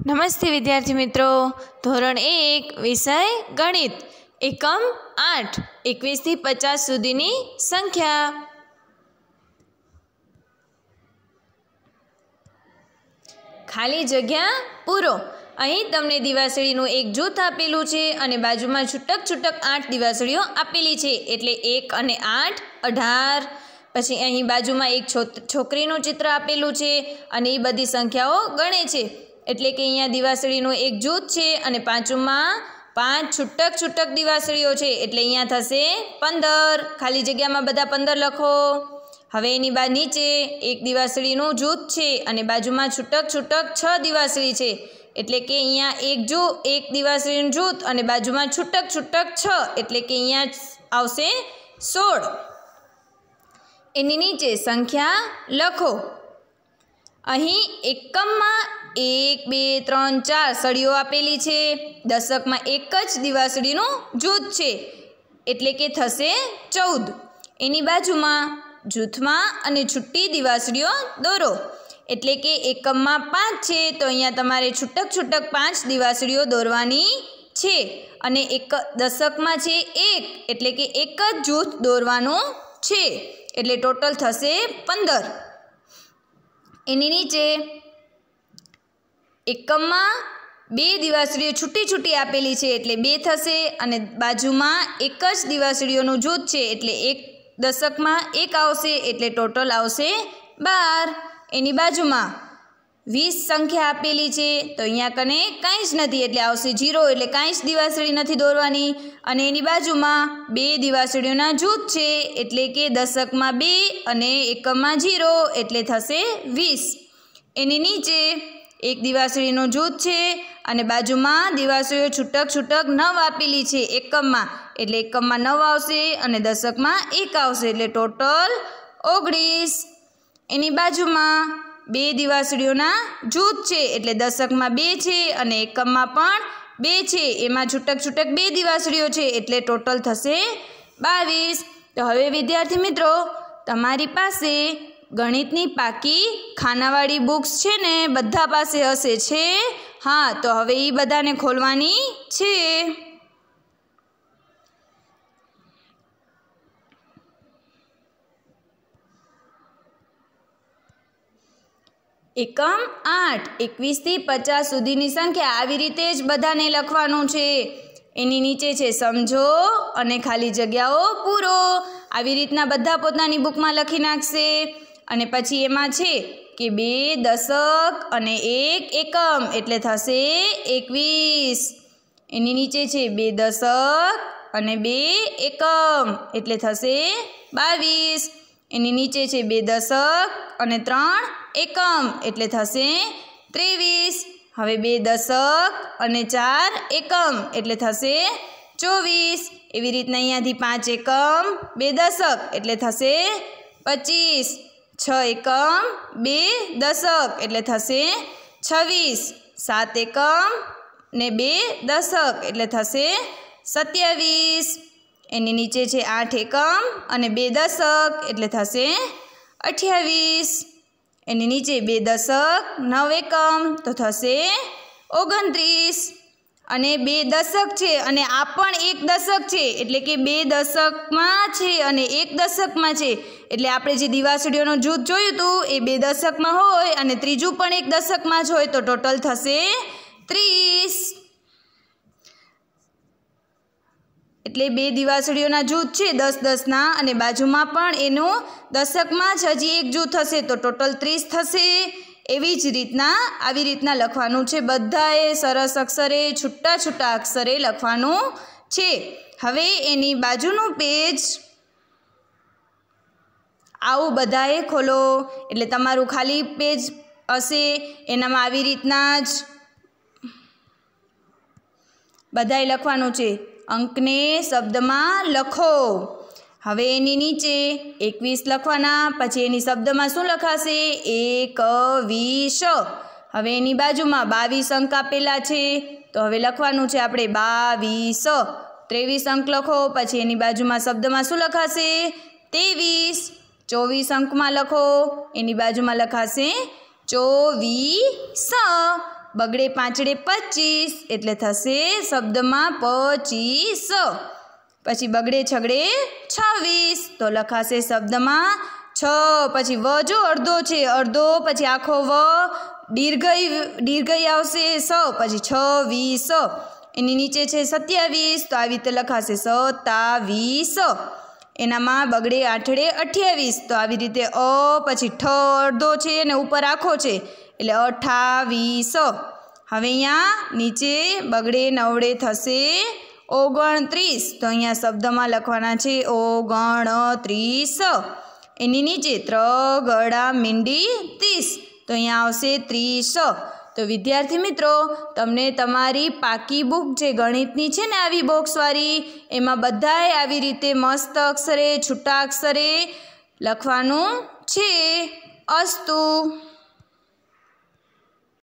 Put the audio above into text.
નમસ્તે વિદ્યાર્થી મિત્રો. ધોરણ એક, વિષય ગણિત. એકમ આઠ એકવીસથી પચાસ સુધીની સંખ્યા. ખાલી જગ્યા પૂરો. અહીં તમને દિવાસળીનું એક જૂથ આપેલું છે અને બાજુમાં છૂટક છૂટક આઠ દિવાસળીઓ આપેલી છે. એટલે એક અને આઠ, અઢાર. પછી અહીં બાજુમાં એક છોકરીનું ચિત્ર આપેલું છે અને એ બધી સંખ્યાઓ ગણે છે. એટલે કે અહીંયા દિવાસળીનું એક જૂથ છે અને પાંચમમાં પાંચ છૂટક છૂટક દિવાસળીઓ છે. એટલે અહીંયા થશે પંદર. ખાલી જગ્યામાં બધા પંદર લખો. હવે એની બા નીચે એક દિવાસળીનું જૂથ છે અને બાજુમાં છૂટક છૂટક છ દિવાસળી છે. એટલે કે અહીંયા એક જૂ, એક દિવાસળીનું જૂથ અને બાજુમાં છૂટક છૂટક છ. એટલે કે અહીંયા આવશે સોળ. એની નીચે સંખ્યા લખો. અહીં એકમમાં એક, બે, ત્રણ, ચાર સળીઓ આપેલી છે. દશકમાં એક જ દિવાસળીનું જૂથ છે. એટલે કે થશે ચૌદ. એની બાજુમાં જૂથમાં અને છુટ્ટી દિવાસળીઓ દોરો. એટલે કે એકમમાં પાંચ છે, તો અહીંયા તમારે છૂટક છૂટક પાંચ દિવાસળીઓ દોરવાની છે. અને એક દશકમાં છે એક, એટલે કે એક જ જૂથ દોરવાનું છે. એટલે ટોટલ થશે પંદર. એની નીચે એકમમાં બે દિવાસળીઓ છૂટી છૂટી આપેલી છે એટલે બે થશે અને બાજુમાં એક જ દિવાસળીઓનું જૂથ છે એટલે એક દશકમાં એક આવશે એટલે ટોટલ આવશે બાર. એની બાજુમાં વીસ સંખ્યા આપેલી છે તો અહીંયા કને કાંઈ જ નથી એટલે આવશે જીરો એટલે કાંઈ જ દિવાસળી નથી દોરવાની. અને એની બાજુમાં બે દિવાસળીઓના જૂથ છે એટલે કે દશકમાં બે અને એકમમાં જીરો એટલે થશે વીસ. એની નીચે એક દિવાસળીનું જૂથ છે અને બાજુમાં દિવાસળીઓ છૂટક છૂટક નવ આપેલી છે એકમમાં. એટલે એકમમાં નવ આવશે અને દશકમાં એક આવશે. એટલે ટોટલ ઓગણીસ. એની બાજુમાં બે દિવાસળીઓના જૂથ છે. એટલે દશકમાં બે છે અને એકમમાં પણ બે છે. એમાં છૂટક છૂટક બે દિવાસળીઓ છે. એટલે ટોટલ થશે બાવીસ. તો હવે વિદ્યાર્થી મિત્રો, તમારી પાસે ગણિતની પાકી ખાનાવાળી બુક્સ છે ને, બધા પાસે હશે છે? હા, તો હવે એ બધાને ખોલવાની છે. એકમ આઠ, એકવીસથી પચાસ સુધીની સંખ્યા આવી રીતે જ બધાને લખવાનું છે. એની નીચે છે, સમજો અને ખાલી જગ્યાઓ પૂરો. આવી રીતના બધા પોતાની બુકમાં લખી નાખશે. અને પછી એમાં છે કે બે દશક અને એક એકમ, એટલે થશે એકવીસ. એની નીચે છે બે દશક અને બે એકમ, એટલે થશે બાવીસ. એની નીચે છે બે દશક અને ત્રણ એકમ, એટલે થશે ત્રેવીસ. હવે બે દશક અને ચાર એકમ, એટલે થશે ચોવીસ. એવી રીતના અહીંયાથી પાંચ એકમ, બે દશક, એટલે થશે પચીસ. છ એકમ, બે દશક એટલે થશે છવ્વીસ. સાત એકમ ને બે દશક એટલે થશે સત્યાવીસ. એની નીચે છે આઠ એકમ અને બે દશક એટલે થશે અઠ્યાવીસ. એની નીચે બે દશક, નવ એકમ તો થશે ઓગણત્રીસ. અને બે દશક છે અને આ પણ એક દશક છે, એટલે કે બે દશકમાં છે અને એક દશકમાં છે. એટલે આપણે જે દિવાસળીઓનું જૂથ જોયું હતું, એ બે દશકમાં હોય અને ત્રીજું પણ એક દશકમાં જ હોય, તો ટોટલ થશે ત્રીસ. એટલે બે દિવાસળીઓના જૂથ છે, દસ દસના, અને બાજુમાં પણ એનું દશકમાં જ હજી એક જૂથ હશે, તો ટોટલ ત્રીસ થશે. એવી જ રીતના આવી રીતના લખવાનું છે. બધાએ સરસ અક્ષરે છૂટા છૂટા અક્ષરે લખવાનું છે. હવે એની બાજુનું પેજ આવું બધાએ ખોલો. એટલે તમારું ખાલી પેજ હશે. એનામાં આવી રીતના જ બધાએ લખવાનું છે. અંકને શબ્દમાં લખો. હવે એની નીચે એકવીસ લખવાના, પછી એની શબ્દમાં શું લખાશે? એકવીસ. હવે એની બાજુમાં બાવીસ અંક આપેલા છે. તો હવે લખવાનું છે આપણે બાવીસ. ત્રેવીસ અંક લખો, પછી એની બાજુમાં શબ્દમાં શું લખાશે? ત્રેવીસ. ચોવીસ અંકમાં લખો, એની બાજુમાં લખાશે ચોવીસ. બગડે પાંચડે પચીસ, એટલે થશે શબ્દમાં પચીસ. પછી બગડે છગડે છવ્વીસ. તો લખાશે શબ્દમાં છ, પછી વ જો અડધો છે, અડધો, પછી આખો વ, દીર્ઘઈ દીર્ઘઈ આવશે સ, પછી છ વીસ એની નીચે છે સત્યાવીસ, તો આવી રીતે લખાશે સત્તાવીસ. એનામાં બગડે આઠડે અઠ્યાવીસ. તો આવી રીતે અ, પછી ઠ અડધો છે અને ઉપર આખો છે, એટલે અઠાવીસ. હવે અહીંયા નીચે બગડે નવડે થશે ઓગણત્રીસ. તો અહીંયા શબ્દમાં લખવાના છે ઓગણત્રીસ. એની નીચે ત્ર ગળા મીંડી ત્રીસ. તો અહીંયા આવશે ત્રીસ. તો વિદ્યાર્થી મિત્રો, તમને તમારી પાકી બુક જે ગણિતની છે ને આવી બોક્સવાળી, એમાં બધાએ આવી રીતે મસ્ત અક્ષરે, છૂટા અક્ષરે લખવાનું છે અસ્તુ.